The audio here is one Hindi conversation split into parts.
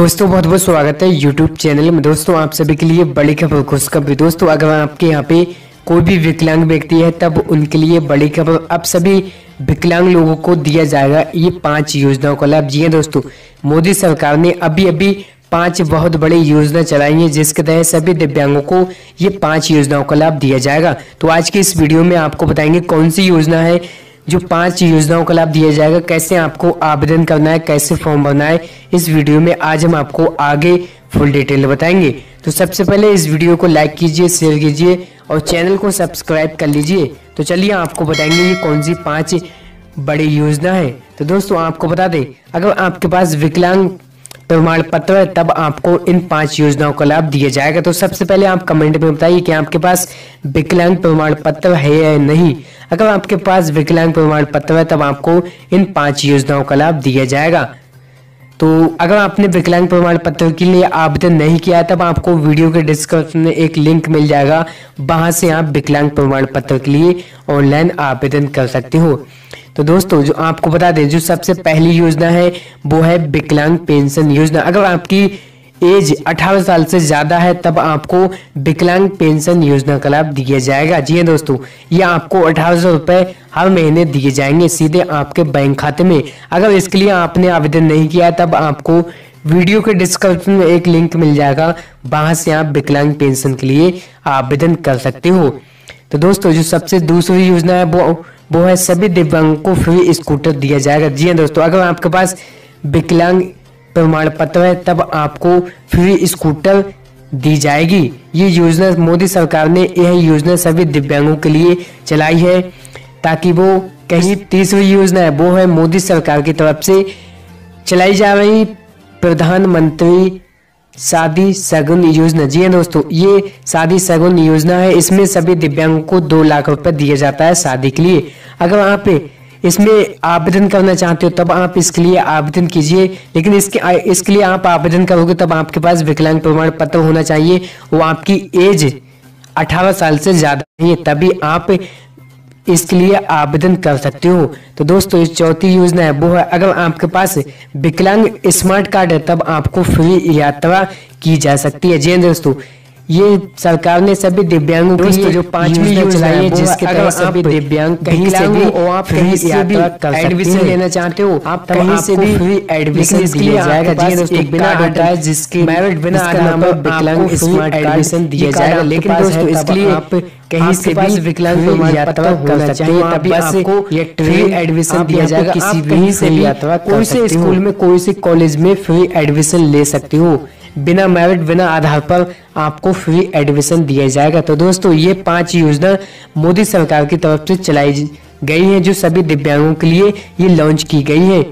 दोस्तों, बहुत बहुत स्वागत है यूट्यूब चैनल में। दोस्तों, आप सभी के लिए बड़ी खबर, खुशखबरी दोस्तों, अगर आपके यहाँ पे कोई भी विकलांग व्यक्ति है, तब उनके लिए बड़ी खबर। अब सभी विकलांग लोगों को दिया जाएगा ये पाँच योजनाओं का लाभ। जी हाँ दोस्तों, मोदी सरकार ने अभी अभी पाँच बहुत बड़ी योजना चलाई है, जिसके तहत सभी दिव्यांगों को ये पाँच योजनाओं का लाभ दिया जाएगा। तो आज के इस वीडियो में आपको बताएँगे कौन सी योजना है जो पाँच योजनाओं का लाभ दिया जाएगा, कैसे आपको आवेदन करना है, कैसे फॉर्म भरना है, इस वीडियो में आज हम आपको आगे फुल डिटेल बताएँगे। तो सबसे पहले इस वीडियो को लाइक कीजिए, शेयर कीजिए और चैनल को सब्सक्राइब कर लीजिए। तो चलिए आपको बताएँगे ये कौन सी पाँच बड़ी योजना है। तो दोस्तों, आपको बता दें, अगर आपके पास विकलांग प्रमाण पत्र है, तब आपको इन पाँच योजनाओं का लाभ दिया जाएगा। तो सबसे पहले आप कमेंट में बताइए कि आपके पास विकलांग प्रमाण पत्र है या नहीं। अगर आपके पास विकलांग प्रमाण पत्र है, तब आपको इन पाँच योजनाओं का लाभ दिया जाएगा। तो अगर आपने विकलांग प्रमाण पत्र के लिए आवेदन नहीं किया, तब आपको वीडियो के डिस्क्रिप्शन में एक लिंक मिल जाएगा। वहाँ से आप विकलांग प्रमाण पत्र के लिए ऑनलाइन आवेदन कर सकते हो। तो दोस्तों, जो आपको बता दें, जो सबसे पहली योजना है, वो है विकलांग पेंशन योजना। अगर आपकी एज 18 साल से ज़्यादा है, तब आपको विकलांग पेंशन योजना का लाभ दिया जाएगा। जी हाँ दोस्तों, ये आपको अठारह सौ रुपए हर महीने दिए जाएँगे सीधे आपके बैंक खाते में। अगर इसके लिए आपने आवेदन नहीं किया, तब आपको वीडियो के डिस्क्रिप्शन में एक लिंक मिल जाएगा। वहाँ से आप विकलांग पेंशन के लिए आवेदन कर सकते हो। तो दोस्तों, जो सबसे दूसरी योजना है, वो वो है सभी दिव्यांगों को फ्री स्कूटर दिया जाएगा। जी हाँ दोस्तों, अगर आपके पास विकलांग प्रमाण पत्र है, तब आपको फ्री स्कूटर दी जाएगी। ये योजना मोदी सरकार ने, यह योजना सभी दिव्यांगों के लिए चलाई है ताकि वो कहीं तीसरी योजना है, वो है मोदी सरकार की तरफ़ से चलाई जा रही प्रधानमंत्री शादी सगुन योजना। जी हाँ दोस्तों, ये शादी सगुन योजना है। इसमें सभी दिव्यांगों को दो लाख रुपए दिया जाता है शादी के लिए। अगर आप इसमें आवेदन करना चाहते हो, तब आप इसके लिए आवेदन कीजिए। लेकिन इसके इसके लिए आप आवेदन करोगे, तब आपके पास विकलांग प्रमाण पत्र होना चाहिए। वो आपकी एज 18 साल से ज़्यादा नहीं है, तभी आप इसके लिए आवेदन कर सकते हो। तो दोस्तों चौथी योजना है, वो है, अगर आपके पास विकलांग स्मार्ट कार्ड है, तब आपको फ्री यात्रा की जा सकती है। जी हाँ दोस्तों ये सरकार ने सभी दिव्यांगों के लिए जो पांचवी योजना है जिसके तहत सभी दिव्यांग कहीं से भी आप कहीं से भी एडमिशन लेना चाहते हो आप कहीं से भी फ्री एडमिशन दिया जाएगा जी दोस्तों बिना हटाए जिसके मेरिट बिना पर विकलांग स्मार्ट एडमिशन दिया जाएगा। लेकिन दोस्तों इसके लिए आप कहीं से भी विकलांग यात्रा होना चाहिए तभी आपको ये फ्री एडमिशन दिया जाएगा। किसी भी से यात्रा कोई से स्कूल में कोई से कॉलेज में फ्री एडमिशन ले सकते हो। बिना मेरिट बिना आधार पर आपको फ्री एडमिशन दिया जाएगा। तो दोस्तों, ये पाँच योजना मोदी सरकार की तरफ़ से चलाई गई है, जो सभी दिव्यांगों के लिए ये लॉन्च की गई है।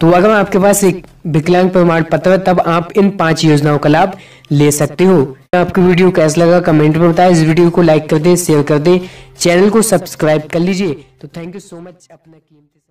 तो अगर आपके पास एक विकलांग प्रमाण पत्र है, तब आप इन पाँच योजनाओं का लाभ ले सकते हो। आपको वीडियो कैसा लगा, कमेंट में बताएँ। इस वीडियो को लाइक कर दे शेयर कर दे। चैनल को सब्सक्राइब कर लीजिए। तो थैंक यू सो मच अपना कीमती